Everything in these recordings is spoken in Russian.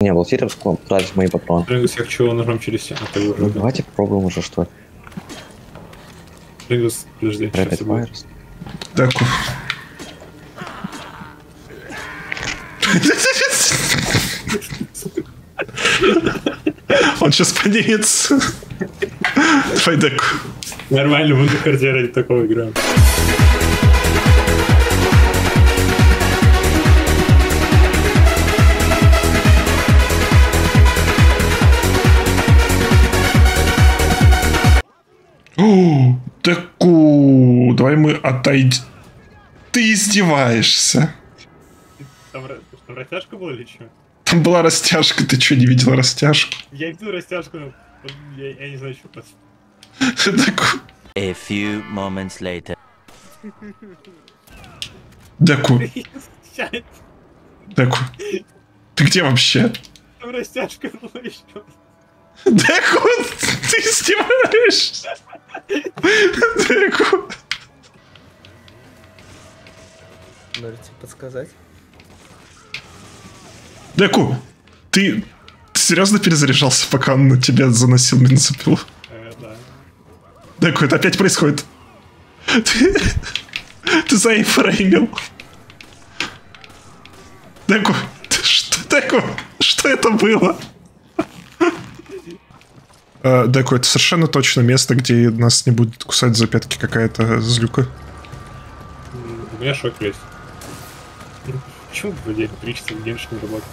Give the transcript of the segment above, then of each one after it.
Не, был тирер, тратить мои патроны. Рингус, я хочу ножом через стену. Ну, давайте попробуем уже, что Рингус, подожди, сейчас Rapid я буду. Fires. Деку. Он сейчас поднимется. Давай, Деку. Нормально, мы на харде ради такого играем. О, Деку, давай мы отойдем. Ты издеваешься. Там, там растяжка была или что? Там была растяжка, ты что, не видел растяжку? Я видел растяжку, но я, я не знаю, что просто. A few moments later. Деку, Деку. Ты где вообще? Там растяжка была еще. Деку, ты издеваешься? Деку. Можете подсказать? Деку, ты, ты серьезно перезаряжался, пока он на тебя заносил бензопилу? Э, да. Деку, это опять происходит. Ты, ты заэйфреймил. Деку, ты что, Деку, что это было? Э, Деку, это совершенно точно место, где нас не будет кусать за пятки какая-то злюка. У меня шок есть. Почему вроде электричество в день не работает?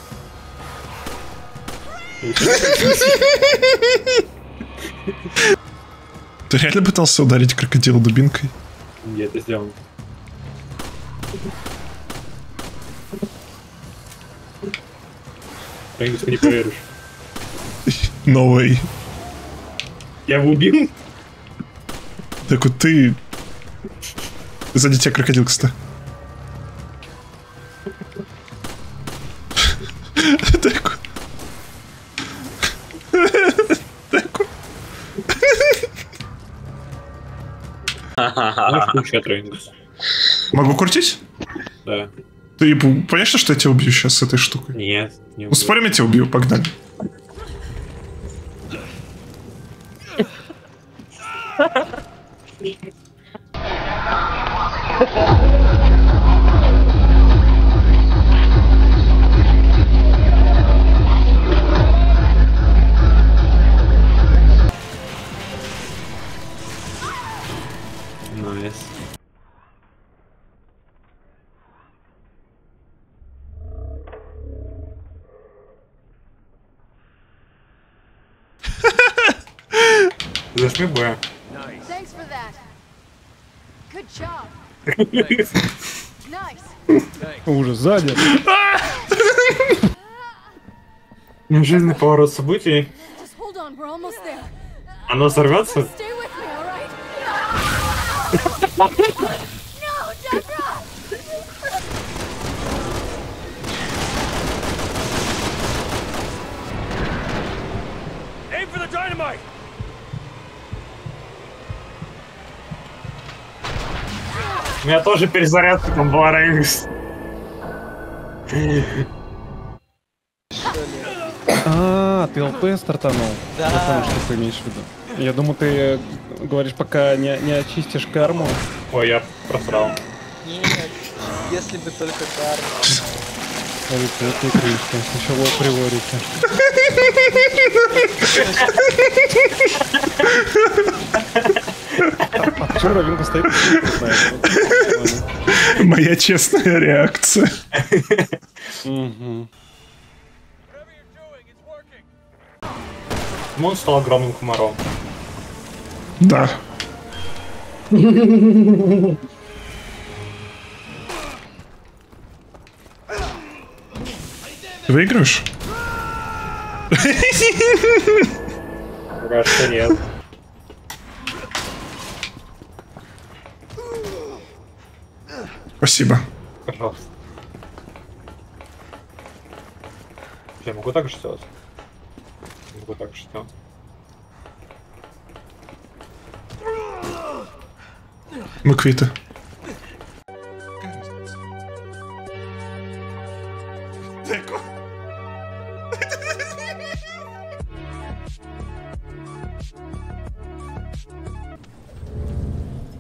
Ты реально пытался ударить крокодила дубинкой? Я это сделал. Рингус, ты не поверишь. No way. Я его убил? Деку, ты... Сзади тебя крокодил, кстати. Включать Рингус? Могу крутить? Да. Ты конечно, что я тебя убью сейчас с этой штукой? Нет, не Ну, спорим, я тебя убью, погнали. Найс. Зажми Б. Ужас, сзади. Неожиданный поворот событий. Оно взорвется? Stay with me, all У меня тоже перезарядка там была Рингус. А, ты ЛП стартанул. Да. Я понял, что ты имеешь в виду. Я думаю, ты говоришь, пока не, не очистишь карму. Ой, я просрал. Нет, если бы только карма. А ведь это Кришка. Сначала приворите. Что Ровинка стоит? Моя честная реакция. Мгм. Он стал огромным комаром. Да. Ты выиграешь? Пока что нет. Спасибо. Пожалуйста. Я могу так же сделать? Могу так же сделать. Мы квиты.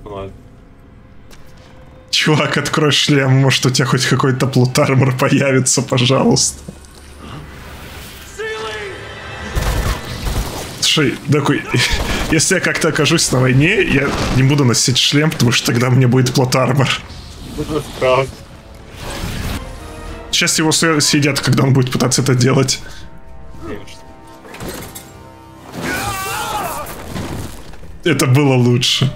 Ладно. Чувак, открой шлем, может у тебя хоть какой-то плутармор появится, пожалуйста. Слушай, такой, если я как-то окажусь на войне, я не буду носить шлем, потому что тогда мне будет плотармор. Сейчас его съедят, когда он будет пытаться это делать. Это было лучше.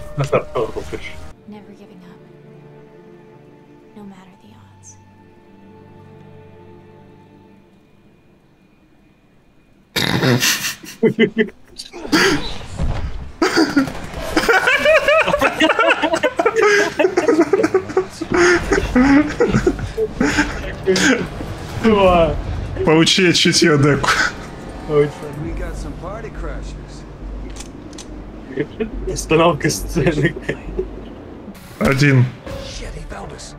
Паучье чутье, Деку. Остановка сцены. Один. Us.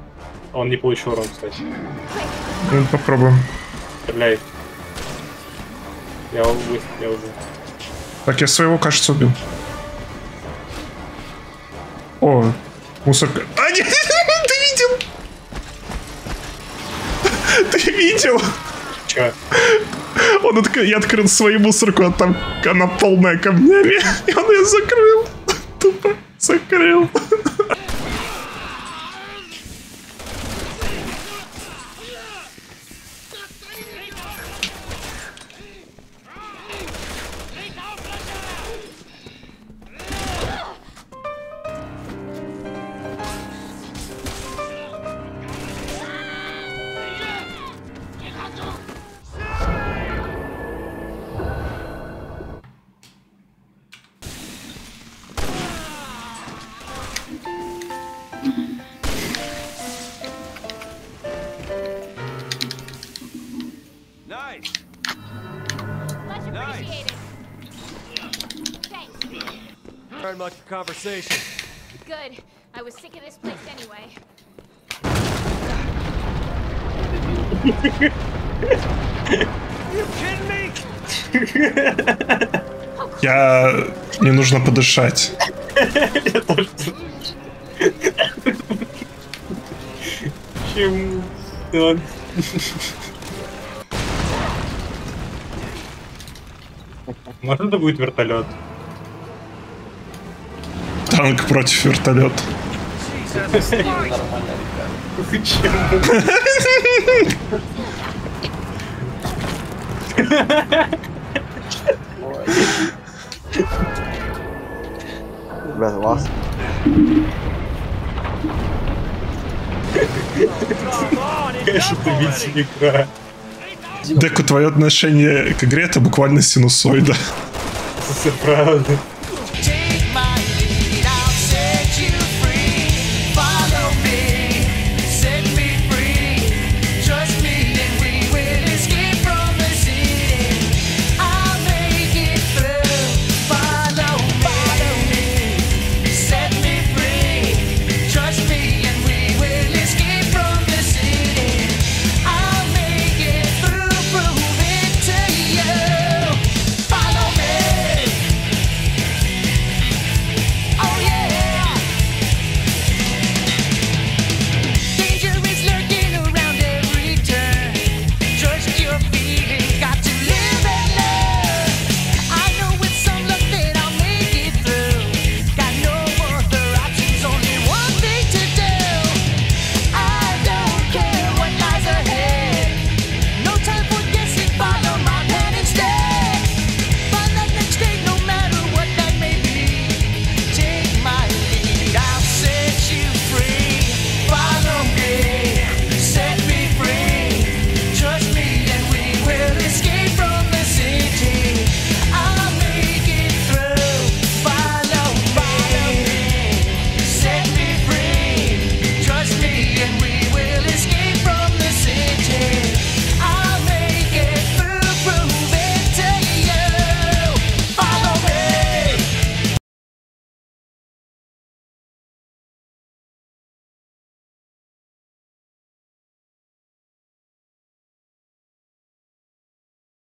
Он не получил урон, кстати. Ну, попробуем. Стреляй. Я увы, я уже. Так, я своего, кажется, убил. О, мусорка. А, нет, ты видел? Ты видел? Че? Он отк- я открыл свою мусорку, а там она полная камнями. И он ее закрыл. Тупо закрыл. Very much conversation. Good. I was sick of this place anyway. Я... Мне нужно подышать. Почему? Может это будет вертолет? Танк против вертолета. Ребята, вас. Конечно, ведь игра. Деку, твое отношение к игре это буквально синусоида. Это правда.